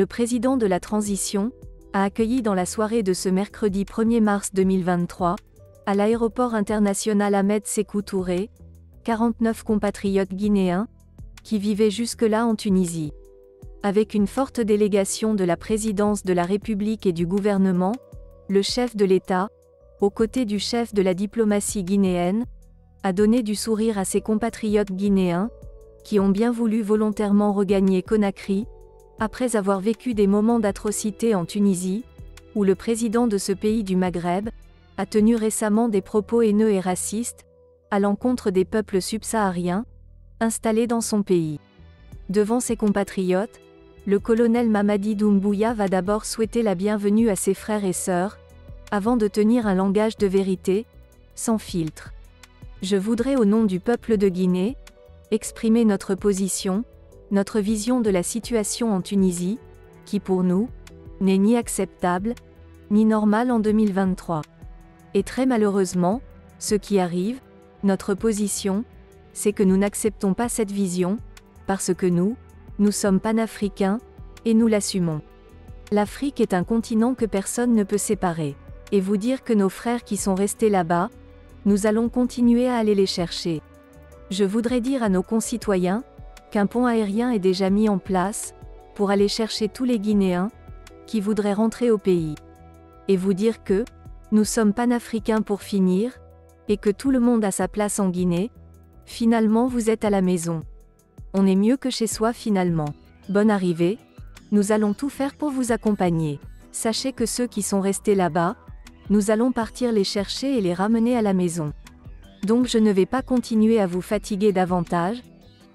le président de la transition, a accueilli dans la soirée de ce mercredi 1er mars 2023, à l'aéroport international Ahmed Sékou Touré, 49 compatriotes guinéens, qui vivaient jusque-là en Tunisie. Avec une forte délégation de la présidence de la République et du gouvernement, le chef de l'État, aux côtés du chef de la diplomatie guinéenne, a donné du sourire à ses compatriotes guinéens, qui ont bien voulu volontairement regagner Conakry, après avoir vécu des moments d'atrocité en Tunisie, où le président de ce pays du Maghreb, a tenu récemment des propos haineux et racistes, à l'encontre des peuples subsahariens, installés dans son pays. Devant ses compatriotes, le colonel Mamadi Doumbouya va d'abord souhaiter la bienvenue à ses frères et sœurs, avant de tenir un langage de vérité, sans filtre. Je voudrais au nom du peuple de Guinée, exprimer notre position, notre vision de la situation en Tunisie, qui pour nous, n'est ni acceptable, ni normale en 2023. Et très malheureusement, ce qui arrive, notre position, c'est que nous n'acceptons pas cette vision, parce que nous, nous sommes panafricains, et nous l'assumons. L'Afrique est un continent que personne ne peut séparer. Et vous dire que nos frères qui sont restés là-bas, nous allons continuer à aller les chercher. Je voudrais dire à nos concitoyens, qu'un pont aérien est déjà mis en place, pour aller chercher tous les Guinéens, qui voudraient rentrer au pays. Et vous dire que, nous sommes panafricains pour finir, et que tout le monde a sa place en Guinée, finalement vous êtes à la maison. On est mieux que chez soi finalement. Bonne arrivée, nous allons tout faire pour vous accompagner. Sachez que ceux qui sont restés là-bas, nous allons partir les chercher et les ramener à la maison. Donc je ne vais pas continuer à vous fatiguer davantage,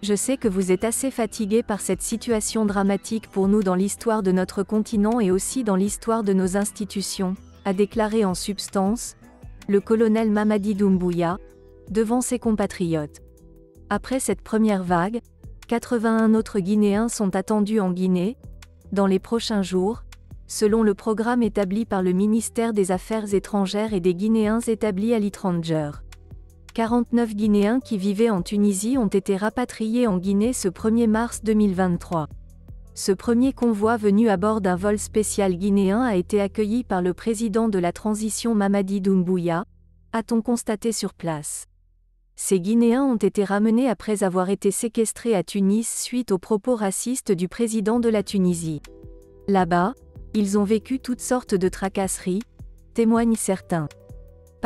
je sais que vous êtes assez fatigué par cette situation dramatique pour nous dans l'histoire de notre continent et aussi dans l'histoire de nos institutions, a déclaré en substance, le colonel Mamadi Doumbouya, devant ses compatriotes. Après cette première vague, 81 autres Guinéens sont attendus en Guinée, dans les prochains jours, selon le programme établi par le ministère des Affaires étrangères et des Guinéens établis à l'Itranger. 49 Guinéens qui vivaient en Tunisie ont été rapatriés en Guinée ce 1er mars 2023. Ce premier convoi venu à bord d'un vol spécial guinéen a été accueilli par le président de la transition Mamadi Doumbouya, a-t-on constaté sur place. Ces Guinéens ont été ramenés après avoir été séquestrés à Tunis suite aux propos racistes du président de la Tunisie. Là-bas, ils ont vécu toutes sortes de tracasseries, témoignent certains.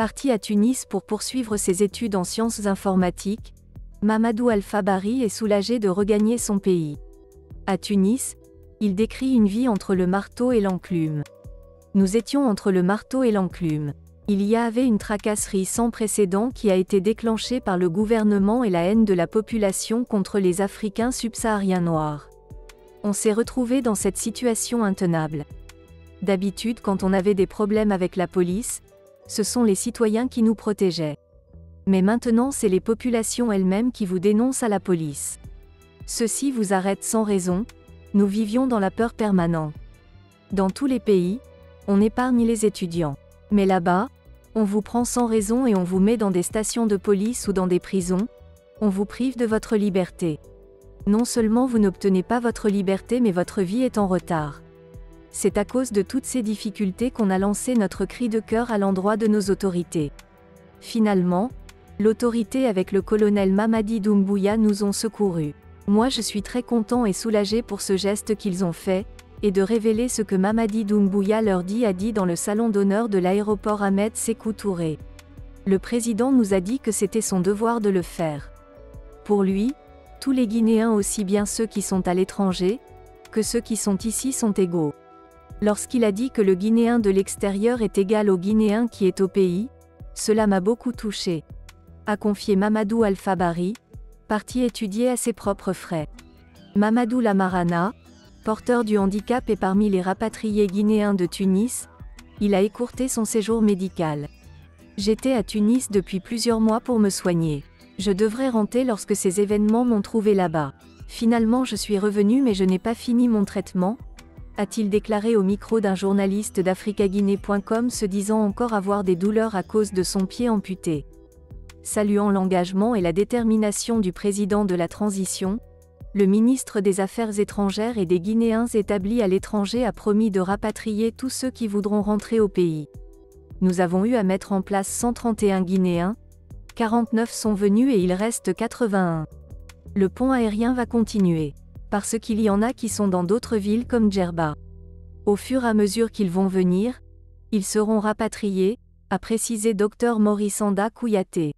Parti à Tunis pour poursuivre ses études en sciences informatiques, Mamadou Al-Fabari est soulagé de regagner son pays. À Tunis, il décrit une vie entre le marteau et l'enclume. Nous étions entre le marteau et l'enclume. Il y avait une tracasserie sans précédent qui a été déclenchée par le gouvernement et la haine de la population contre les Africains subsahariens noirs. On s'est retrouvé dans cette situation intenable. D'habitude quand on avait des problèmes avec la police, ce sont les citoyens qui nous protégeaient. Mais maintenant c'est les populations elles-mêmes qui vous dénoncent à la police. Ceux-ci vous arrêtent sans raison, nous vivions dans la peur permanente. Dans tous les pays, on épargne les étudiants. Mais là-bas, on vous prend sans raison et on vous met dans des stations de police ou dans des prisons, on vous prive de votre liberté. Non seulement vous n'obtenez pas votre liberté mais votre vie est en retard. C'est à cause de toutes ces difficultés qu'on a lancé notre cri de cœur à l'endroit de nos autorités. Finalement, l'autorité avec le colonel Mamadi Doumbouya nous ont secourus. Moi je suis très content et soulagé pour ce geste qu'ils ont fait, et de révéler ce que Mamadi Doumbouya leur dit a dit dans le salon d'honneur de l'aéroport Ahmed Sékou Touré. Le président nous a dit que c'était son devoir de le faire. Pour lui, tous les Guinéens aussi bien ceux qui sont à l'étranger, que ceux qui sont ici sont égaux. Lorsqu'il a dit que le Guinéen de l'extérieur est égal au Guinéen qui est au pays, cela m'a beaucoup touché. A confié Mamadou Al-Fabari, parti étudier à ses propres frais. Mamadou Lamarana, porteur du handicap et parmi les rapatriés guinéens de Tunis, il a écourté son séjour médical. J'étais à Tunis depuis plusieurs mois pour me soigner. Je devrais rentrer lorsque ces événements m'ont trouvé là-bas. Finalement je suis revenu mais je n'ai pas fini mon traitement, a-t-il déclaré au micro d'un journaliste d'africaguinée.com se disant encore avoir des douleurs à cause de son pied amputé. Saluant l'engagement et la détermination du président de la transition, Le ministre des Affaires étrangères et des Guinéens établis à l'étranger a promis de rapatrier tous ceux qui voudront rentrer au pays. Nous avons eu à mettre en place 131 Guinéens, 49 sont venus et il reste 81. Le pont aérien va continuer. Parce qu'il y en a qui sont dans d'autres villes comme Djerba. Au fur et à mesure qu'ils vont venir, ils seront rapatriés, a précisé Dr Maurice Anda Kouyaté.